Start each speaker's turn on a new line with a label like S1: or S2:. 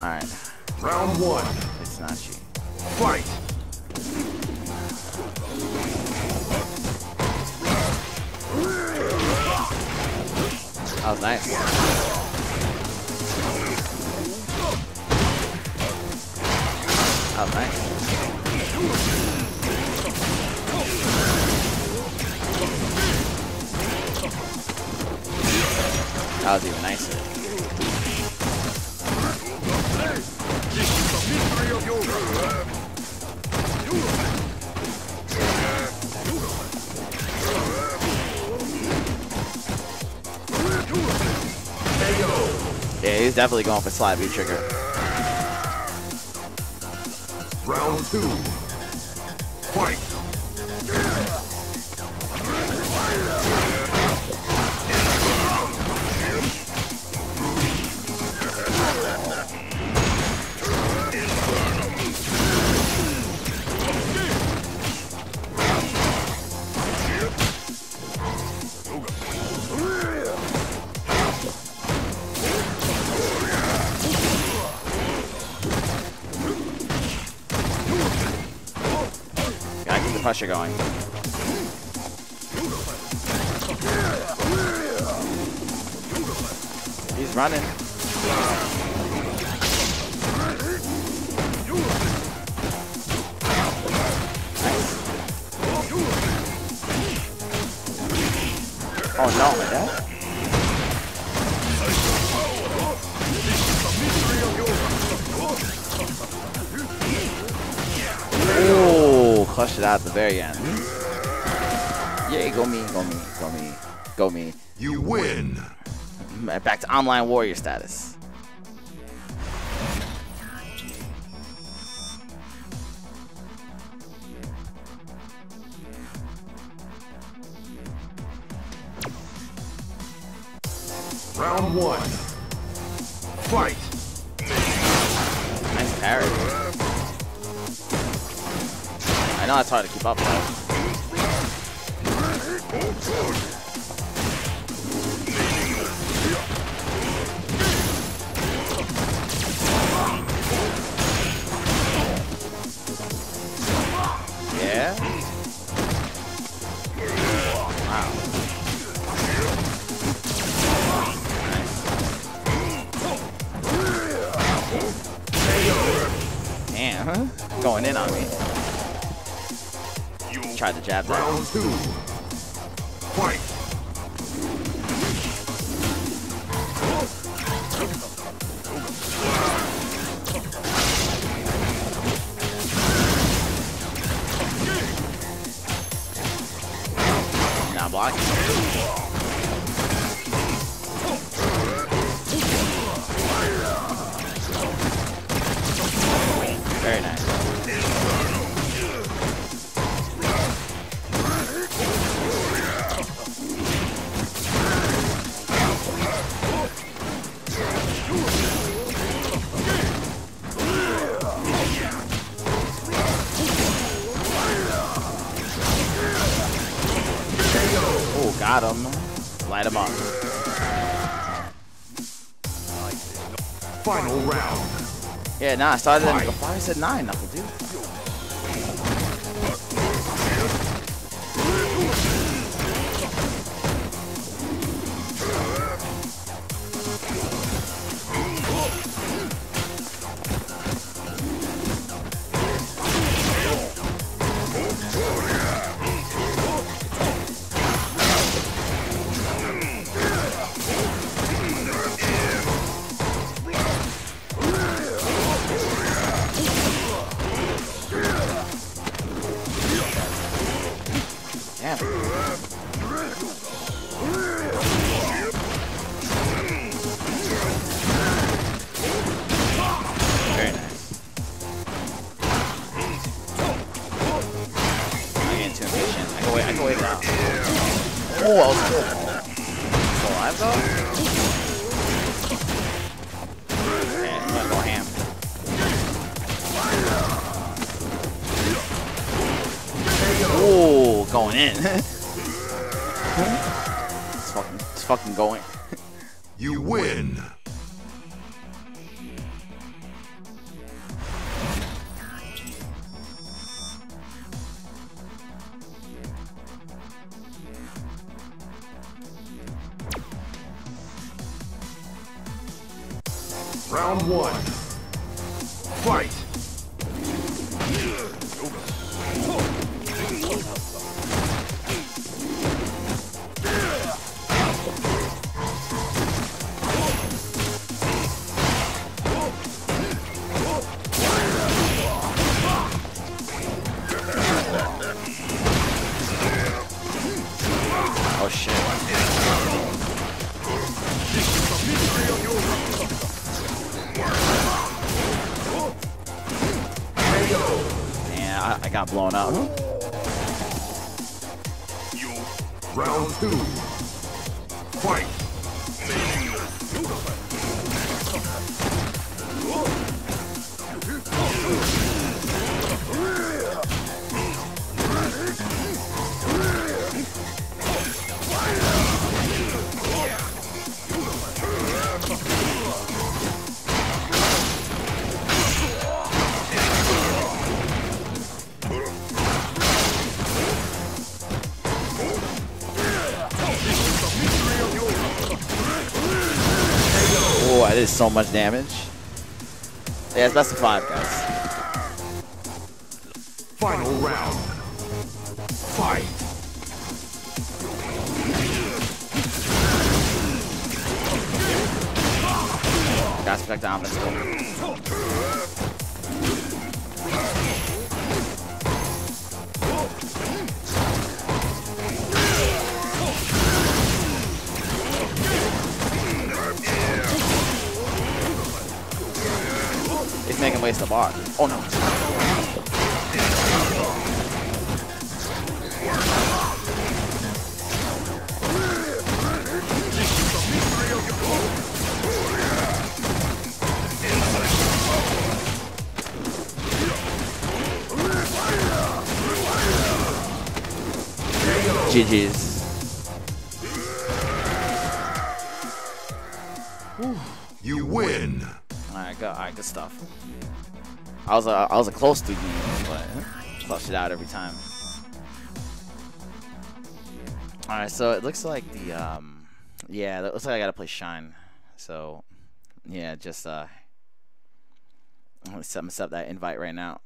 S1: Alright.
S2: Round one.
S1: It's not you.
S2: Fight.
S1: That was nice. That was nice. Definitely going for slide trigger.
S2: Round two. Fight.
S1: Pressure going. He's running. Oh no, my dad. Clutched it out at the very end. Yay, go me, go me, go me, go me.
S2: You win.
S1: Mm, back to online warrior status.
S2: Round one. Fight.
S1: Nice parry. Know it's hard to keep up though. Going in on me. Tried to jab that.
S2: Round two. Fight.
S1: Light him up.
S2: Final round.
S1: Yeah, nah, I started in before I said nine, Knuckle, dude. Oh, I was good. Still alive though. I'm gonna go ham. Oh, going in. it's fucking, it's fucking going.
S2: You win. Round one. Fight!
S1: Got blown up.
S2: Round two. Fight!
S1: Oh, I did so much damage. Yeah, it's best of five, guys.
S2: Final round. Fight!
S1: Guys, back down. Let's waste bar. Oh no. GG's.
S2: You win!
S1: Alright, good, alright, good stuff. I was a, I was close to you, but flush it out every time. Alright, so it looks like the um, yeah, it looks like I gotta play Shine. So, yeah, just uh, set, I'm gonna set that invite right now.